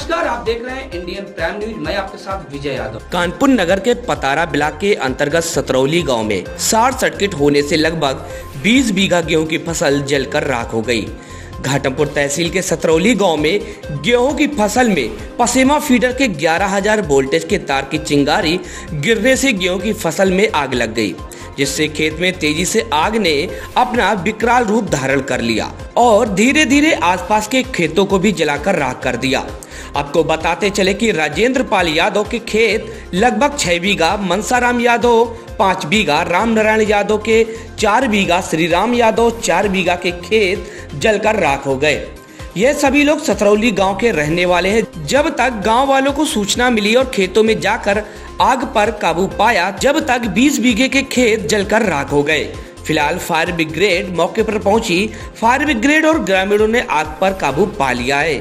देख रहे हैं इंडियन प्राइम न्यूज़ मैं आपके साथ विजय यादव। कानपुर नगर के पतारा ब्लॉक के अंतर्गत सतरौली गाँव में शॉर्ट सर्किट होने से लगभग 20 बीघा गेहूँ की फ़सल जलकर राख हो गई। घाटमपुर तहसील के सतरौली गाँव में गेहूँ की फ़सल में पसेमा फीडर के 11000 वोल्टेज के तार की चिंगारी गिरने से गेहूँ की फ़सल में आग लग गई। जिससे खेत में तेज़ी से आग ने अपना विकराल रूप धारण कर लिया और धीरे धीरे आसपास के खेतों को भी जलाकर राख कर दिया। आपको बताते चले कि राजेंद्र पाल यादव के खेत लगभग छह बीघा, मनसाराम यादव पाँच बीघा राम नारायण यादव के चार बीघा श्री राम यादव चार बीघा के खेत जलकर राख हो गए। ये सभी लोग सतरौली गाँव के रहने वाले हैं। जब तक गाँव वालों को सूचना मिली और खेतों में जाकर आग पर काबू पाया, जब तक 20 बीघे के खेत जलकर राख हो गए। फ़िलहाल फायर ब्रिगेड मौके पर पहुँची। फायर ब्रिगेड और ग्रामीणों ने आग पर काबू पा लिया है।